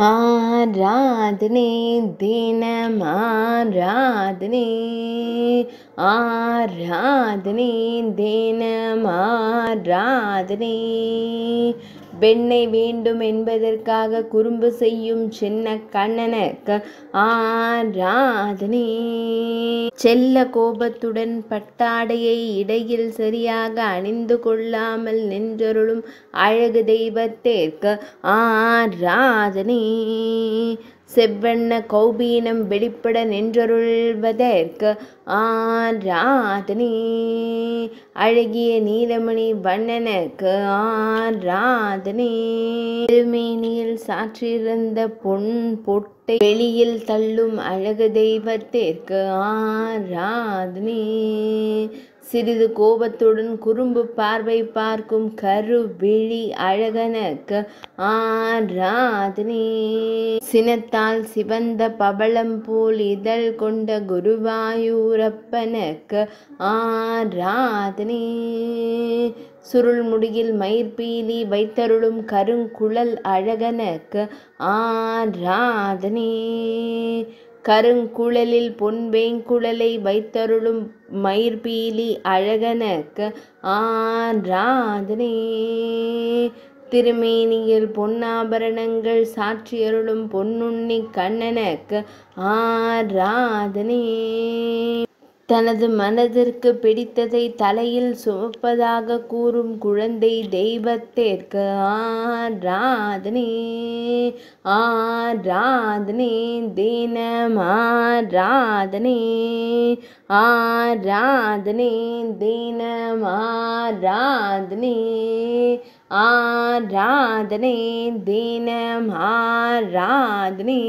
राधने दीनमाराधने ஆராதனை ஆராதனை பெண்ணை வேண்டும் என்பதற்காக குறும்பு செய்யும் சின்ன கண்ணனுக்கு ஆராதனை. செல்ல கோபத்துடன் பட்டாடையை இடையில் சரியாக அணிந்து கொள்ளாமல் நின்றொருளும் அழகு தெய்வத்திற்கு ஆராதனை. செவ்வண்ண கௌபீனம் வெளிப்பட நின்றருள்வதற்கு ஆராதனை அழகிய நீலமணி வண்ணனுக்கு ஆராதனை திருமேனியில் சாற்றிருந்த பொன் பொட்டை வெளியில் தள்ளும் அழகு தெய்வத்திற்கு ஆராதனை சிறிது கோபத்துடன் குறும்பு பார்வை பார்க்கும் கருவிழி அழகனுக்கு ஆராதனை சினத்தால் சிவந்த பவளம் போல் இதழ் கொண்ட குருவாயூரப்பனுக்கு ஆராதனை சுருள் முடியில் மயிர்பீலி வைத்தருளும் கருங்குழல் அழகனுக்கு ஆராதனே கருங்குழலில் பொன்வேங்குழலை வைத்தருளும் மயிர்பீலி அழகனக்கு ஆராதனே. திருமேனியில் பொன்னாபரணங்கள் சாற்றியருளும் பொன்னுண்ணி கண்ணனுக்கு ஆராதனே. தனது மனதிற்கு பிடித்ததை தலையில் சுமப்பதாக கூறும் குழந்தை தெய்வத்திற்கு ஆராதனை ஆராதனை தினம் ஆராதனை ஆராதனை தினம் ஆராதனை ஆராதனை தினம் ஆராதனை